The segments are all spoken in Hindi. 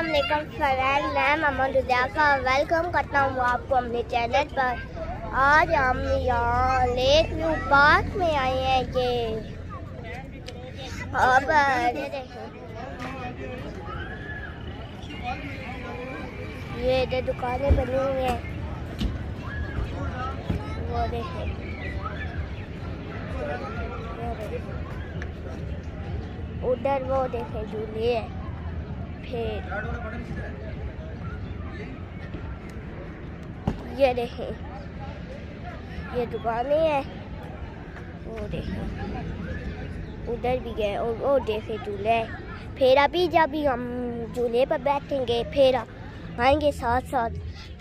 असलम फ्रेंड मैं मोहम्मद उदया वेलकम करता हूँ आपको अपने चैनल पर। आज हम यहाँ लेक व्यू पार्क में आए हैं ये। अब, ये इधर दुकानें बनी हुई हैं। वो देखें। उधर वो देखें, झूले है। फिर ये देखें ये दुकानें हैं। वो देखें उधर भी गए। और वो देखे झूले। फिर अभी जब हम झूले पर बैठेंगे, फिर आएँगे साथ साथ।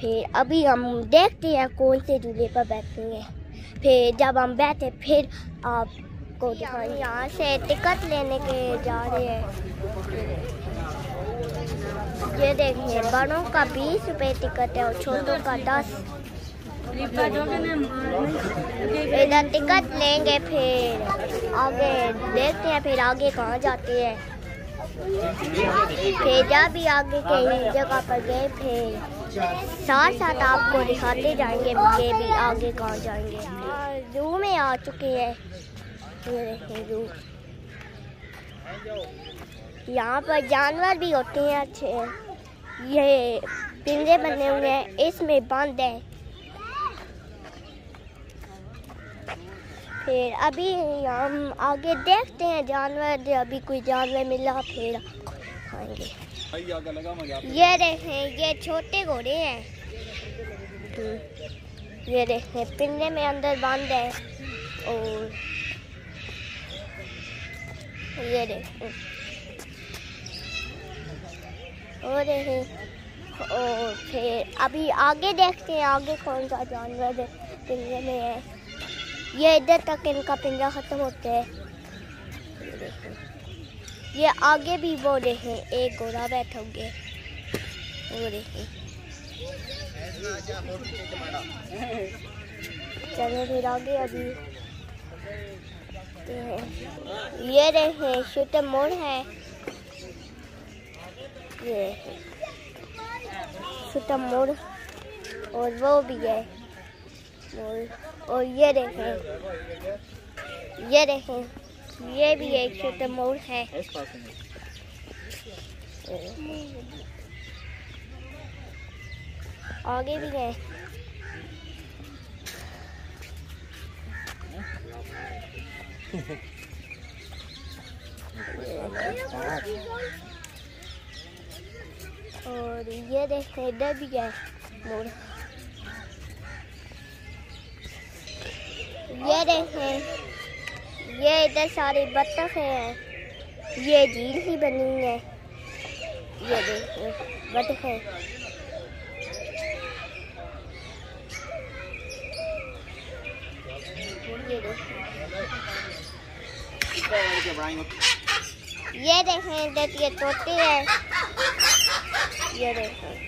फिर अभी हम देखते हैं कौन से झूले पर बैठेंगे। फिर जब हम बैठे, फिर आपको यहाँ से टिकट लेने के जा रहे हैं। ये देखिए बड़ों का बीस रुपए टिकट है और छोटों का दस। इधर टिकट लेंगे फिर, आगे देखते हैं फिर आगे कहाँ जाते हैं। जब भी आगे कहीं जगह पर गए फिर। साथ साथ आपको दिखाते जाएँगे ये भी आगे कहाँ जाएँगे। जू में आ चुके हैं। जू। यहाँ पर जानवर भी होते हैं अच्छे। ये पिंजरे बने हुए हैं इसमें बंद है। फिर अभी हम आगे देखते हैं जानवर अभी कोई जानवर मिला फिर खाएँगे ये देखें ये छोटे घोड़े हैं। हम्म, ये देखें पिंजरे में अंदर बंद है। और ये देखें और और फिर अभी आगे देखते हैं, आगे कौन सा जानवर पिंजरे में है। ये इधर तक इनका पिंजरा ख़त्म होता है। ये आगे भी वो देखें एक घोड़ा बैठोगे वो देखें चलो फिर आगे अभी। ये देखें शुद्ध मोड़ है। ये छोटा मोड़ और वो भी है। और, और ये देखें। ये देखें। ये भी एक छोटा मोड़ है। आगे भी है। और ये देखें इधर भी है मोड़ ये देखें ये इधर सारे बत्तख हैं। ये झील ही बनी है। ये देखें बत्तख है। ये देखें ये ये तोते हैं। ये देखें।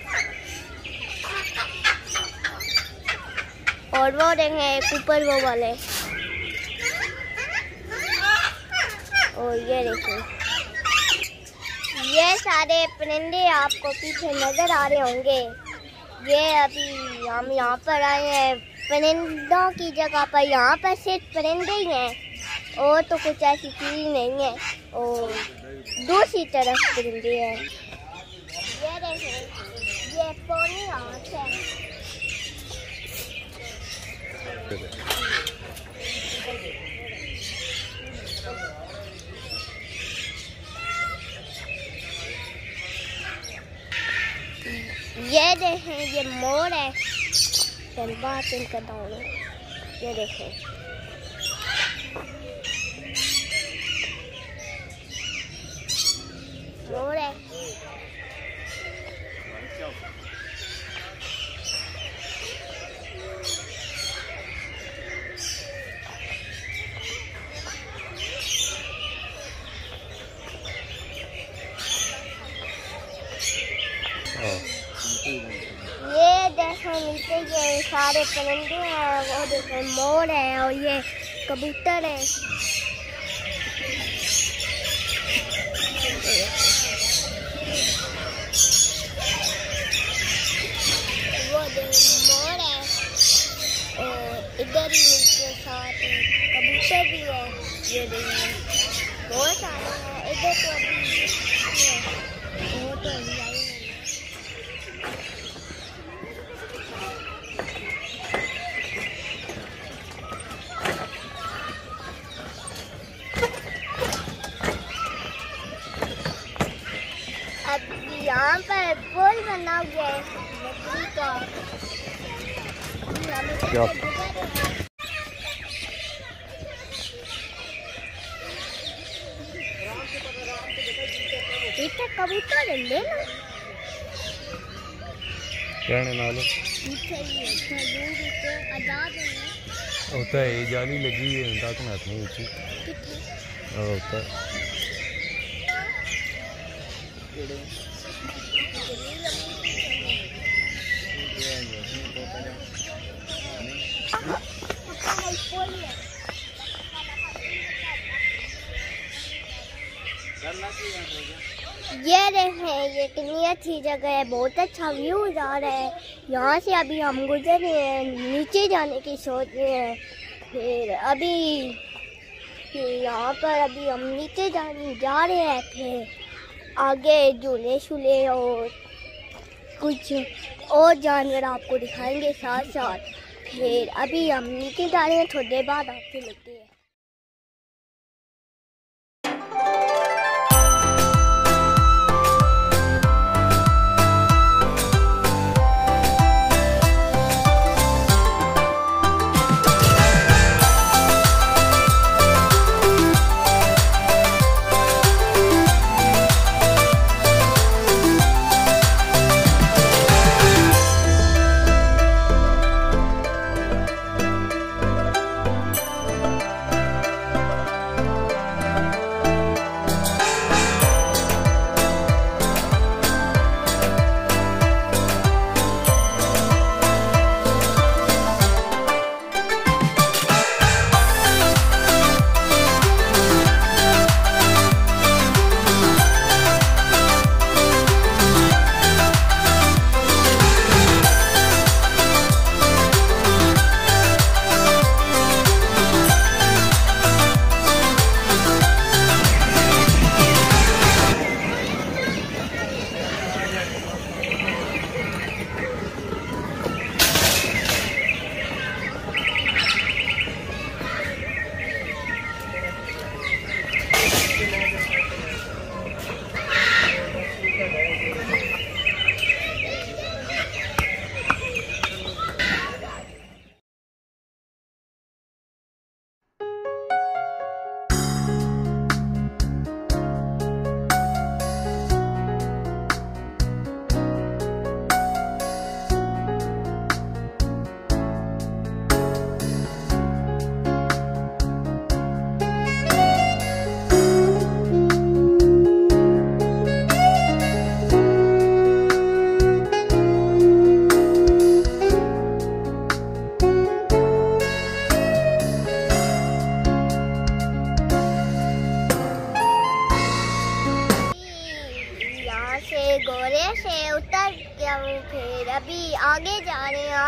और वो देखें ऊपर वो वाले। और ये देखें। ये सारे परिंदे आपको पीछे नज़र आ रहे होंगे। ये अभी हम यहाँ पर आए हैं। परिंदों की जगह पर यहाँ पर सिर्फ़ परिंदे ही हैं। और तो कुछ ऐसी चीज़ नहीं है। और दूसरी तरफ़ परिंदे हैं। ये देखें ये मोर है। बात इनका ये देखें। मोर ये देखो नीचे ये सारे परिंदे हैं, वो देखो मोर है और ये कबूतर है। मोर है इधर कबूतर भी है। ये बहुत सारे हैं, इधर तो अभी यहाँ पर पुल बना गया है लकड़ी का इतना कबूतर है इतना दूर इतना आज़ाद है होता है ये जाली लगी है तक ना नहीं ऊँची होता है ये हैं, ये कितनी अच्छी जगह है, बहुत अच्छा व्यू आ रहा है। यहाँ से अभी हम गुजर रहे हैं, नीचे जाने की सोच रहे हैं। फिर अभी यहाँ पर अभी हम नीचे जाने जा रहे हैं, फिर आगे झूले शूले और कुछ और जानवर आपको दिखाएँगे साथ साथ फिर अभी हम नीचे जा रहे हैं, थोड़ी देर बाद आपसे मिलते हैं।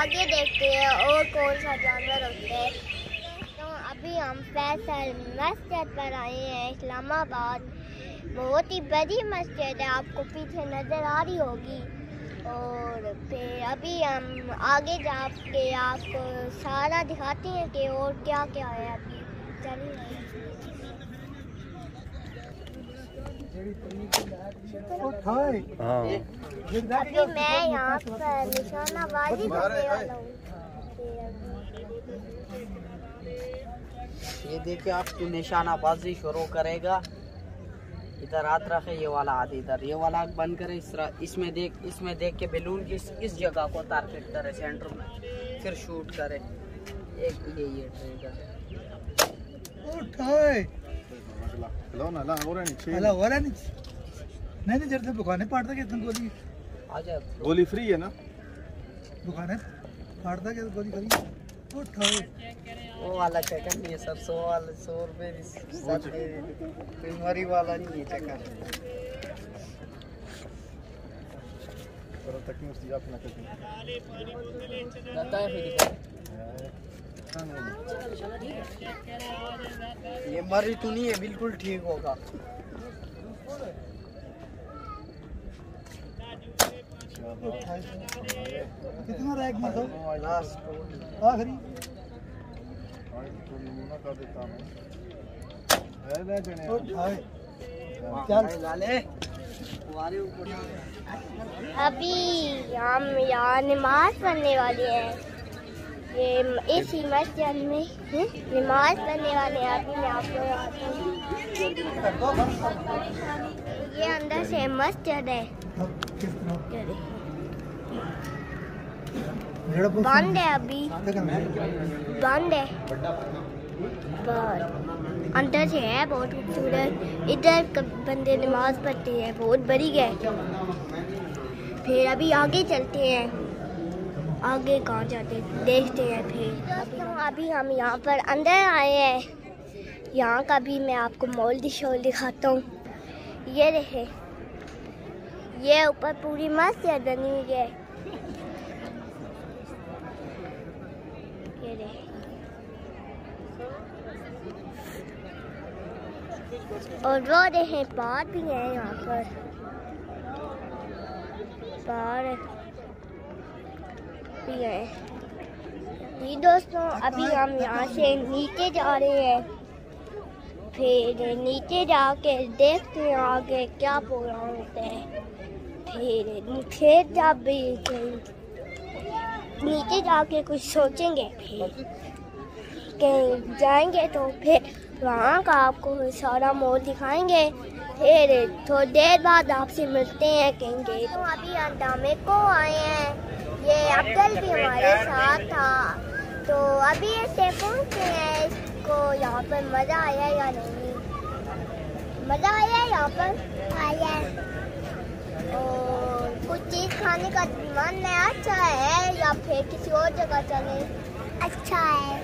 आगे देखते हैं और कौन सा जानवर होते हैं। तो अभी हम फैसल मस्जिद पर आए हैं, इस्लामाबाद। बहुत ही बड़ी मस्जिद है, आपको पीछे नज़र आ रही होगी। और फिर अभी हम आगे जाके आपको सारा दिखाते हैं कि और क्या क्या है अभी। चलिए। हाँ। अभी मैं यहाँ पर निशानाबाजी करने वाला हूँ। ये देखिए आपकी निशानाबाजी शुरू करेगा। इधर हाथ रखे ये वाला हाथ इधर ये वाला बंद करे इस इसमें देख इसमें देख के बैलून की इस, इस जगह को टारगेट करे सेंटर में फिर शूट करे। एक ये ये ट्रिगर नहीं नहीं नहीं दुकानें गोली। गोली फ्री है ना? दुकानें गोली खरी वो वाला चक्कर नहीं है सर सौ वाला सौ रुपये भी साथ में कोई वाला नहीं है चक्कर। Pero está aquí nos diga con ये मरी तो नहीं है बिल्कुल ठीक होगा। कितना रैक में था? लास्ट आखिरी। अभी हम यहाँ नमाज़ पढ़ने वाले हैं। ये इस मस्जिद में नमाज़ पढ़ने वाले आदमी ने आप लोग ये अंदर से मस्जिद है। बंद है अभी। बंद है। अंदर से है बहुत खूबसूरत। इधर बंदे नमाज़ पढ़ते हैं, बहुत बड़ी है। फिर अभी आगे चलते हैं। आगे कहाँ जाते देखते हैं फिर। अभी हम यहाँ पर अंदर आए हैं। यहाँ का भी मैं आपको मॉल दी शोल दिखाता हूँ। ये रहे। ये ऊपर पूरी मस्जिद बनी हुई है। ये और वो रहे, पार भी है यहाँ पर। पार भी है। जी दोस्तों, अभी हम यहाँ से नीचे जा रहे हैं। फिर नीचे जाके देखते हैं आगे क्या प्रोग्राम होता है। फिर खेत जा भी नीचे जाके कुछ सोचेंगे, फिर कहीं जाएँगे तो फिर वहाँ का आपको सारा मॉल दिखाएँगे। फिर थोड़ी देर बाद आपसे मिलते हैं, कहेंगे तो अभी अंदामे को आए ये अब्दुल भी हमारे साथ था। तो अभी ऐसे पहुँचे हैं इसको यहाँ पर मज़ा आया या नहीं? मज़ा आया यहाँ पर? आया। और कुछ चीज़ खाने का मन है अच्छा है या फिर किसी और जगह चले? अच्छा है।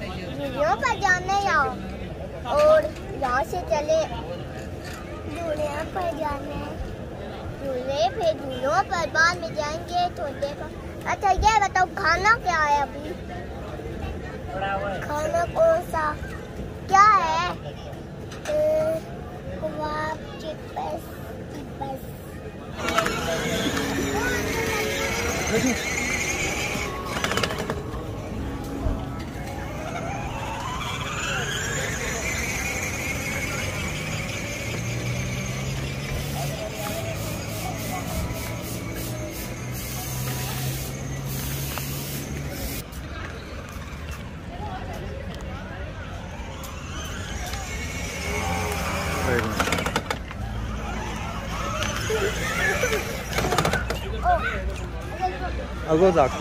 झूलियों पर जाना है यहाँ और यहाँ से चले? झूलियों पर जाना। है झूले फिर झूलों पर बाद में जाएँगे तो देखो अच्छा ये बताओ, खाना क्या है अभी? खाना कौन सा? क्या है? चिप्स चिप्स अगो जाक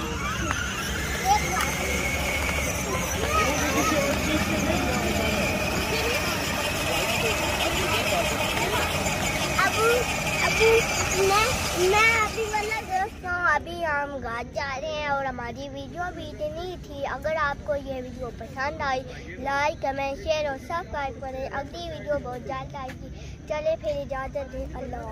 अभी दोस्तों अभी हम घर जा रहे हैं और हमारी वीडियो भी इतनी थी। अगर आपको ये वीडियो पसंद आई लाइक कमेंट शेयर और सब्सक्राइब करें। अगली वीडियो बहुत जल्द आएगी। चले फिर इजाज़त दें। अल्लाह